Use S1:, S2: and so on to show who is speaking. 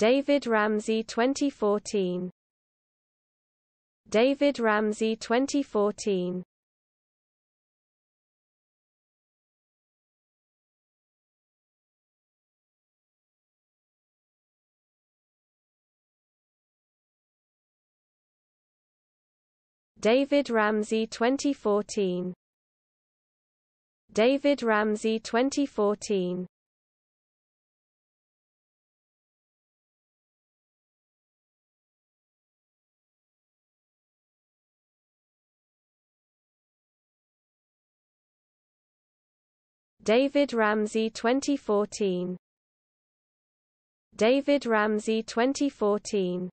S1: David Ramsey 2014 David Ramsey 2014 David Ramsey 2014 David Ramsey 2014 David Ramsey 2014 David Ramsey 2014